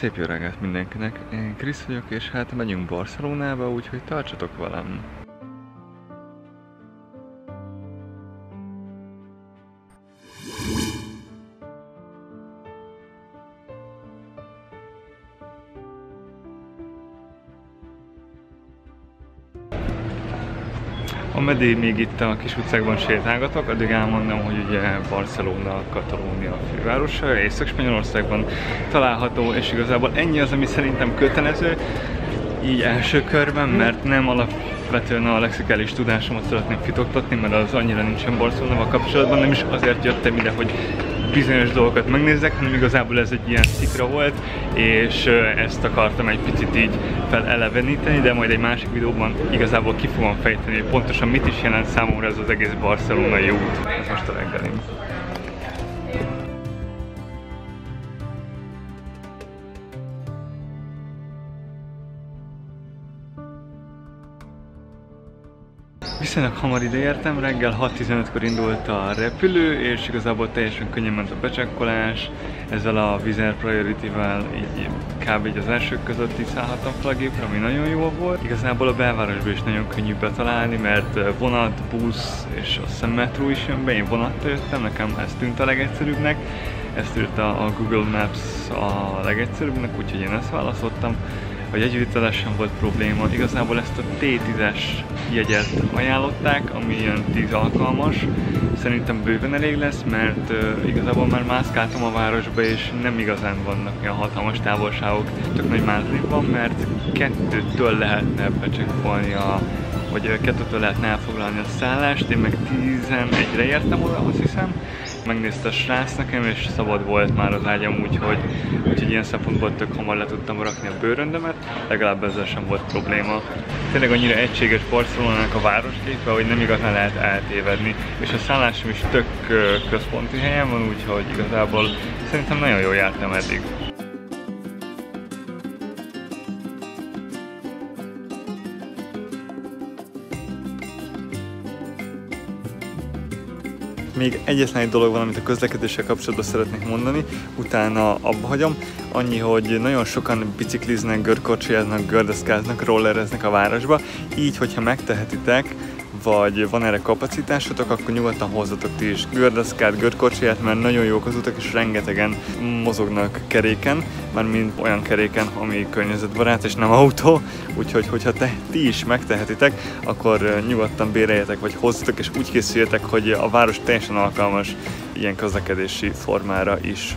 Szép jó reggelt mindenkinek, én Krisz vagyok, és hát megyünk Barcelonába, úgyhogy tartsatok velem! Ameddig még itt a kis utcákban sétálgatok, addig elmondom, hogy ugye Barcelona, Katalónia fővárosa, Észak-Spanyolországban található, és igazából ennyi az, ami szerintem kötelező, így első körben, mert nem alapvetően a lexikális tudásomat szeretném fitoktatni, mert az annyira nincsen Barcelonával kapcsolatban, nem is azért jöttem ide, hogy bizonyos dolgokat megnézzek, hanem igazából ez egy ilyen szikra volt, és ezt akartam egy picit így feleleveníteni, de majd egy másik videóban igazából ki fogom fejteni, hogy pontosan mit is jelent számomra ez az egész barcelonai út. Ez most a reggelink. Viszonylag hamar ideértem, reggel 6.15-kor indult a repülő, és igazából teljesen könnyen ment a becsekkolás. Ezzel a Vizer Priority-vel így kb. így az elsők között is szállhattam fel a gépre, ami nagyon jó volt. Igazából a belvárosban is nagyon könnyű betalálni, mert vonat, busz és a hiszem metró is jön be. Én vonattal jöttem, nekem ez tűnt a legegyszerűbbnek. Ezt írta a Google Maps a legegyszerűbbnek, úgyhogy én ezt választottam a jegyviteles sem volt probléma. Igazából ezt a T10-es jegyet ajánlották, ami ilyen 10 alkalmas. Szerintem bőven elég lesz, mert uh, igazából már mászkáltam a városba, és nem igazán vannak ilyen hatalmas távolságok. Tök nagy mázlim van, mert kettőtől lehetne becsekkolni a vagy kettőtől lehetne elfoglalni a szállást, én meg 11-re értem oda, azt hiszem, megnézte a srác nekem, és szabad volt már az ágyam, úgyhogy, úgyhogy ilyen szempontból tök hamar le tudtam rakni a bőröndömet, legalább ezzel sem volt probléma. Tényleg annyira egységes Barcelonának a városképe, hogy nem igazán lehet eltévedni, és a szállásom is tök központi helyen van, úgyhogy igazából szerintem nagyon jól jártam eddig. Még egyetlen egy dolog van, amit a közlekedéssel kapcsolatban szeretnék mondani, utána abba hagyom. Annyi, hogy nagyon sokan bicikliznek, görkorcsolyáznak, gördeszkáznak, rollereznek a városba, így, hogyha megtehetitek, vagy van erre kapacitásotok, akkor nyugodtan hozzatok ti is gördeszkát, gördkocsiját, mert nagyon jók az utak, és rengetegen mozognak keréken, már mind olyan keréken, ami környezetbarát és nem autó, úgyhogy hogyha te, ti is megtehetitek, akkor nyugodtan béreljetek, vagy hozzatok, és úgy készüljetek, hogy a város teljesen alkalmas ilyen közlekedési formára is.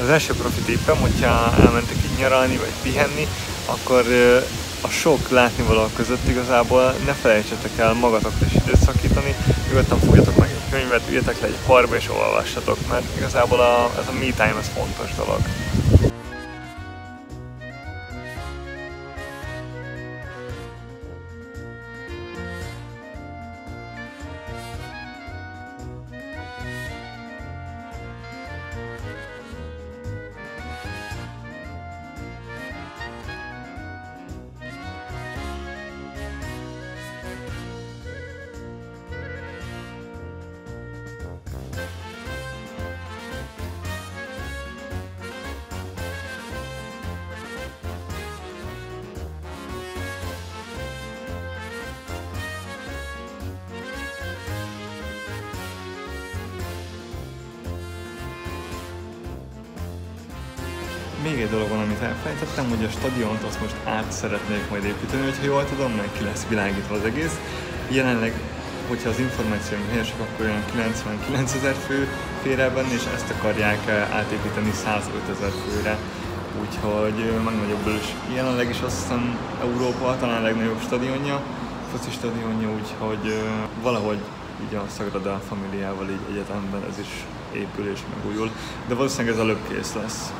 Az első profi tippem, hogyha elmentek így nyaralni vagy pihenni, akkor a sok látnivaló között igazából ne felejtsetek el magatokra is időt szakítani, nyugodtan fogjatok meg egy könyvet, üljetek le egy parba és olvassatok, mert igazából a, ez a me time ez fontos dolog. Még egy dolog van, amit elfelejtettem, hogy a stadiont azt most át szeretnék majd építeni, hogyha jól tudom, meg ki lesz világítva az egész. Jelenleg, hogyha az információim helyesek, akkor olyan 99 ezer fő fér ebben, és ezt akarják eh, átépíteni 105 ezer főre. Úgyhogy eh, megnagyobbul is. Jelenleg is azt hiszem Európa talán legnagyobb stadionja, foci stadionja, úgyhogy uh, valahogy így a Sagrada Familiával így egyetemben ez is épül és megújul, de valószínűleg ez előbb kész lesz.